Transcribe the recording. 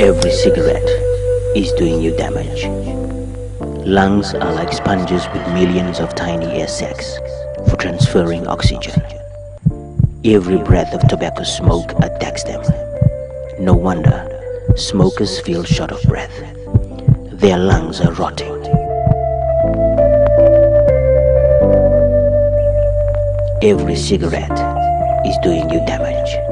Every cigarette is doing you damage. Lungs are like sponges with millions of tiny air sacs for transferring oxygen. Every breath of tobacco smoke attacks them. No wonder smokers feel short of breath. Their lungs are rotting. Every cigarette is doing you damage.